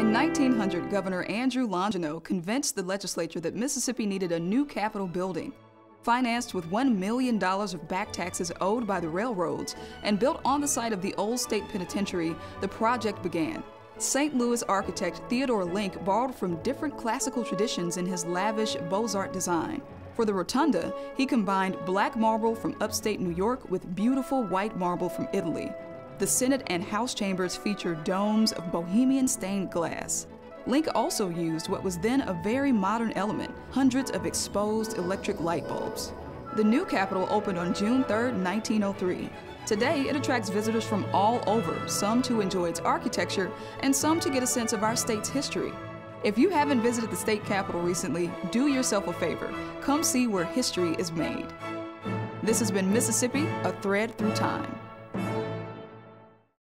In 1900, Governor Andrew Longino convinced the legislature that Mississippi needed a new Capitol building. Financed with $1 million of back taxes owed by the railroads and built on the site of the old state penitentiary, the project began. St. Louis architect Theodore Link borrowed from different classical traditions in his lavish Beaux-Arts design. For the rotunda, he combined black marble from upstate New York with beautiful white marble from Italy. The Senate and House chambers feature domes of bohemian stained glass. Link also used what was then a very modern element hundreds of exposed electric light bulbs. The new Capitol opened on June 3, 1903. Today, it attracts visitors from all over, some to enjoy its architecture and some to get a sense of our state's history. If you haven't visited the state capitol recently, do yourself a favor. Come see where history is made. This has been Mississippi, a thread through time.